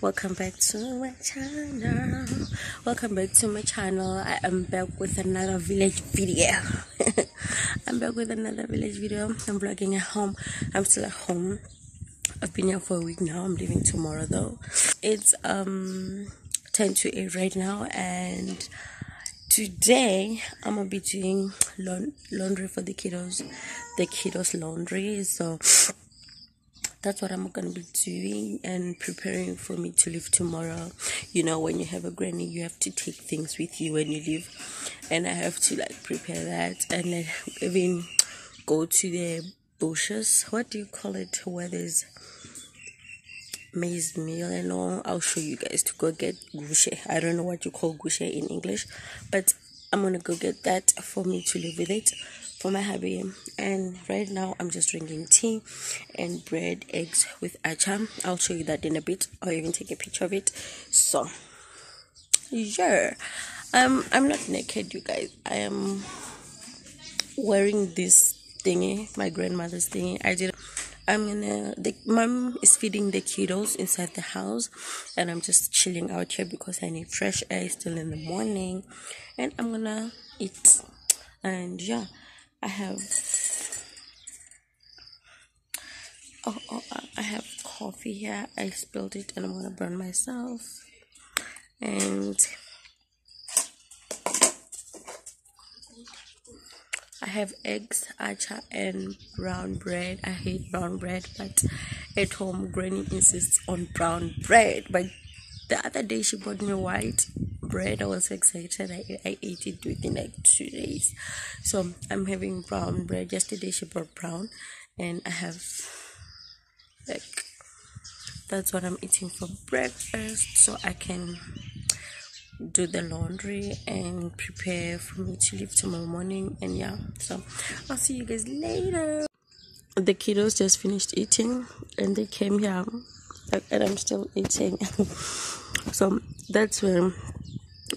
welcome back to my channel. Welcome back to my channel. I am back with another village video. I'm back with another village video. I'm vlogging at home. I'm still at home. I've been here for a week now. I'm leaving tomorrow though. It's um 10 to 8 right now and today i'm gonna be doing laundry for the kiddos. The kiddos laundry so that's what I'm gonna be doing and preparing for me to leave tomorrow. You know, when you have a granny, you have to take things with you when you leave, and I have to like prepare that and then even go to the bushes. What do you call it? Where there's maize meal and all. I'll show you guys to go get gushe. I don't know what you call gushe in English, but I'm gonna go get that for me to live with it for my hubby. And right now i'm just drinking tea and bread eggs with acha. I'll show you that in a bit. I'll even take a picture of it. So yeah. Um i'm not naked you guys. I am wearing this thingy my grandmother's thingy. I did I'm gonna the mom is feeding the kiddos inside the house. And I'm just chilling out here because I need fresh air still in the morning. And I'm gonna eat. And yeah I have oh, oh um, I have coffee here. I spilled it and I'm gonna burn myself. And I have eggs, acha, and brown bread. I hate brown bread, but at home, Granny insists on brown bread. But the other day, she bought me white bread. I was excited. I, I ate it within like two days. So I'm having brown bread. Yesterday she brought brown, and I have like that's what I'm eating for breakfast, so I can do the laundry and prepare for me to leave tomorrow morning. And yeah, so I'll see you guys later. The kiddos just finished eating, and they came here, and I'm still eating. so that's when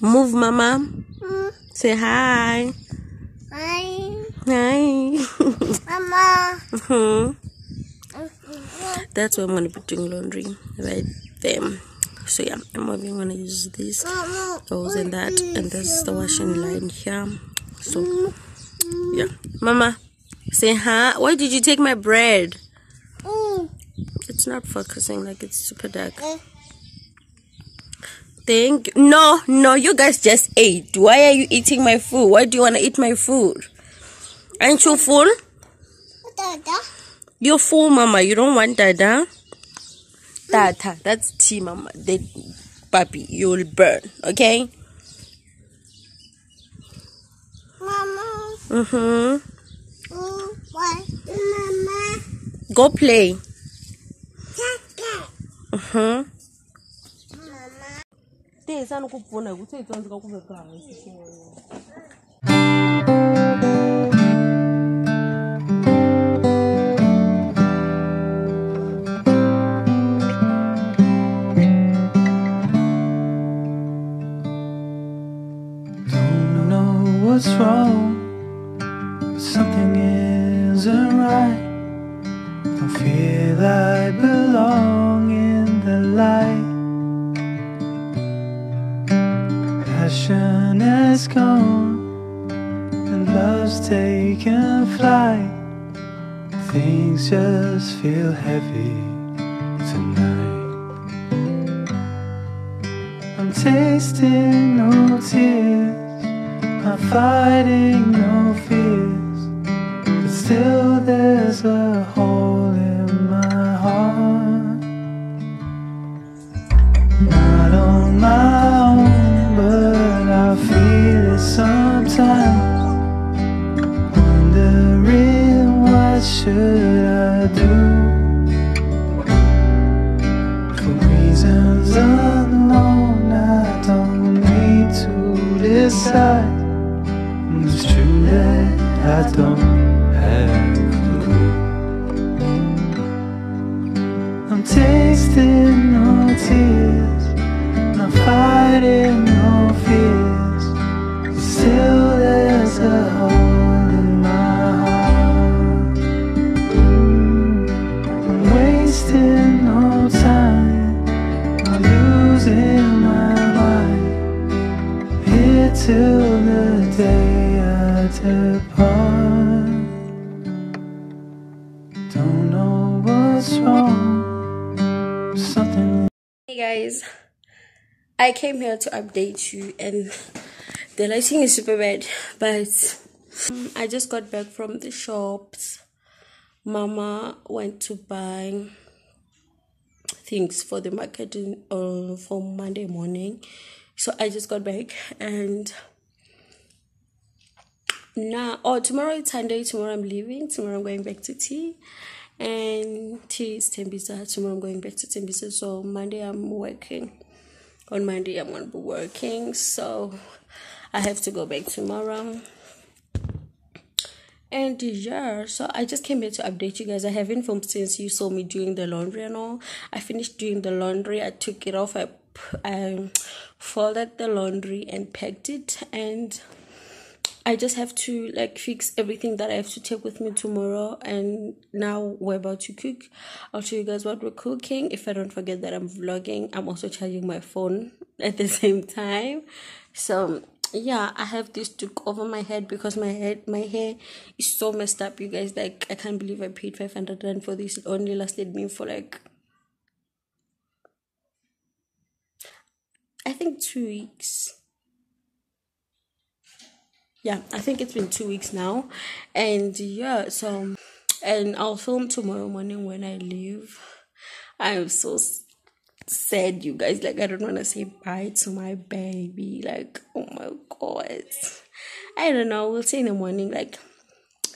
Move, Mama. Mm. Say hi. Hi. Hi. Mama. hmm That's where I'm going to be doing laundry right there. So yeah, I'm probably going to use this, those and that, and this is the washing line here. So yeah, Mama, say hi. Why did you take my bread? Mm. It's not focusing like it's super dark. Thank. No, no, you guys just ate. Why are you eating my food? Why do you want to eat my food? Aren't you full? Dada. You're full, Mama. You don't want Dada? Dada. That's tea, Mama. The puppy. You'll burn. Okay? Mama. Mm-hmm. Mm? Mama. Go play. Mm-hmm. Tiyisani ku pfuna hi ku se hi tsandzeka ku veka hansi What's taken flight. Things just feel heavy tonight. I'm tasting no tears, I'm fighting no fears, but still there's a hole in my heart. Not on my should what's wrong. Something Hey guys, I came here to update you, and the lighting is super bad, but um, I just got back from the shops. Mama went to buy things for the market uh, for Monday morning, so I just got back and now oh tomorrow it's Sunday. Tomorrow I'm leaving. Tomorrow I'm going back to tea. And tea is Tembisa. Tomorrow I'm going back to Tembisa. So Monday I'm working. On Monday I'm gonna be working. So I have to go back tomorrow. And yeah, so I just came here to update you guys. I haven't filmed since you saw me doing the laundry and all. I finished doing the laundry. I took it off. I I folded the laundry and packed it and I just have to like fix everything that I have to take with me tomorrow. And now we're about to cook. I'll show you guys what we're cooking. If I don't forget that I'm vlogging, I'm also charging my phone at the same time. So yeah, I have this doek over my head because my head, my hair is so messed up. You guys, like I can't believe I paid five hundred rand for this. It only lasted me for like I think two weeks yeah i think it's been two weeks now and yeah so and i'll film tomorrow morning when i leave i'm so sad you guys like i don't want to say bye to my baby like oh my god i don't know we'll see in the morning like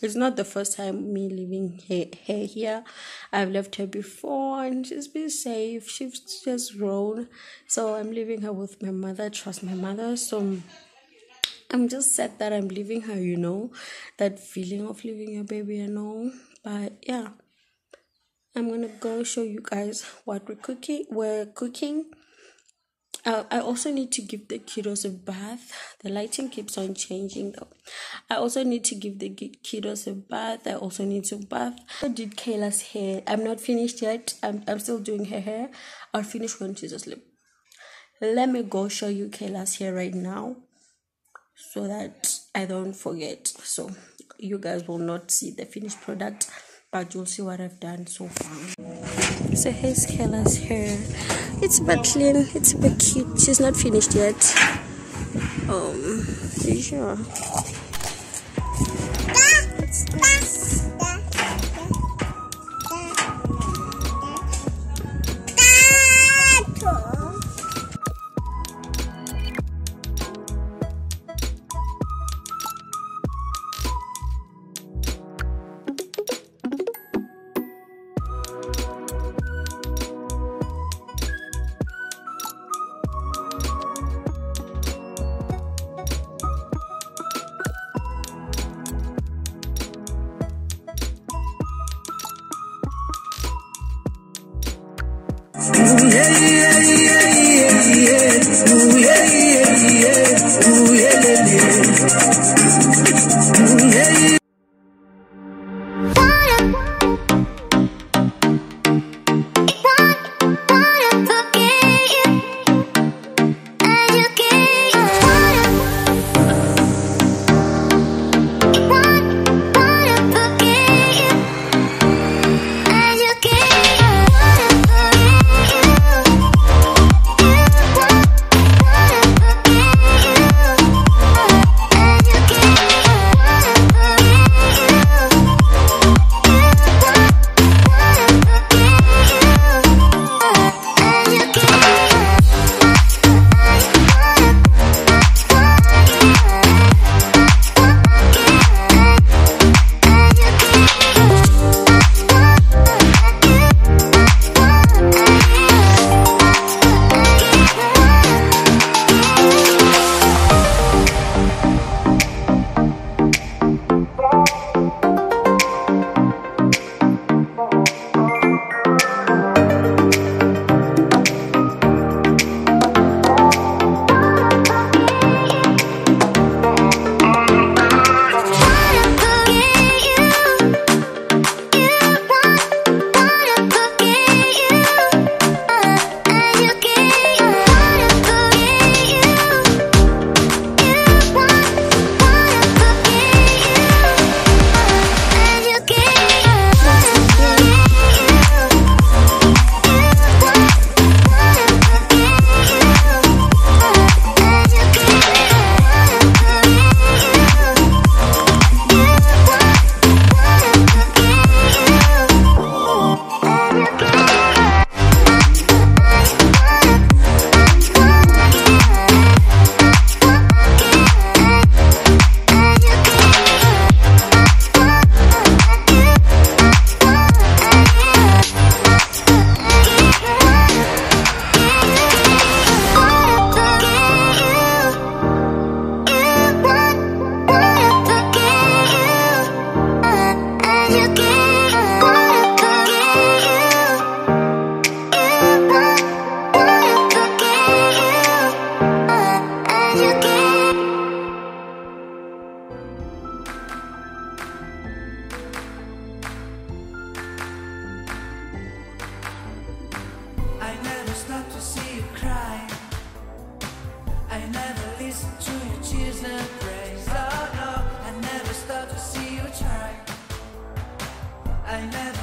it's not the first time me leaving her, her here. I've left her before and she's been safe. She's just grown. So I'm leaving her with my mother. Trust my mother. So I'm just sad that I'm leaving her, you know, that feeling of leaving your baby and all. But yeah, I'm gonna go show you guys what we're cooking. We're cooking. Uh, I also need to give the kiddos a bath. The lighting keeps on changing though. I also need to give the kiddos a bath. I also need to bath. I did Kayla's hair. I'm not finished yet. I'm, I'm still doing her hair. I'll finish when she's asleep. Let me go show you Kayla's hair right now so that I don't forget. So you guys will not see the finished product, but you'll see what I've done so far. So here's Kayla's hair. It's a bit clean, it's a bit cute. She's not finished yet. Um, yeah. stop to see you cry. I never listen to your tears and. Oh no, I never stop to see you try. I never.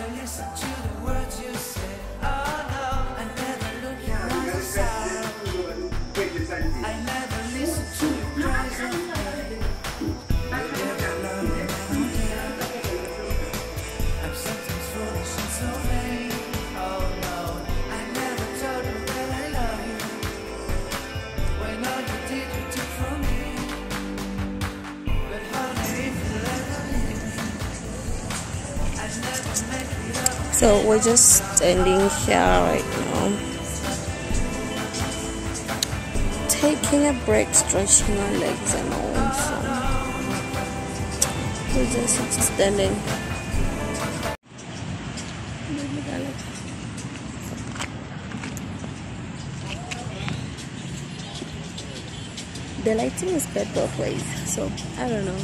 So we're just standing here right now, taking a break, stretching our legs and all. So we're just standing. The lighting is good both ways, so I don't know.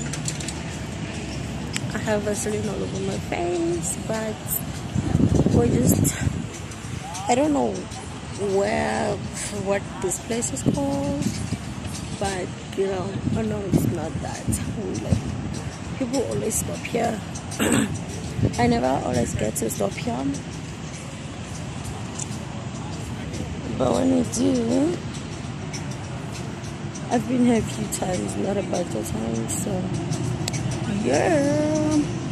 I have Vaseline all over my face, but we're just I don't know where what this place is called but you know I know it's not that like people always stop here. I never always get to stop here. But when I do I've been here a few times not a bunch of times so yeah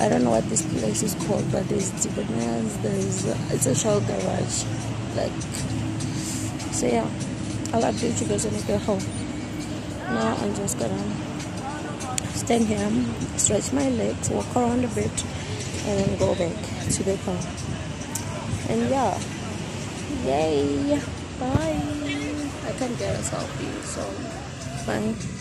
I don't know what this place is called, but there's Tibanez, there's uh, it's a shell garage, like so yeah. I'll update you guys when I get home. Now I'm just gonna stand here, stretch my legs, walk around a bit, and then go back to the car. And yeah, yay, bye. I can't get a selfie, so bye.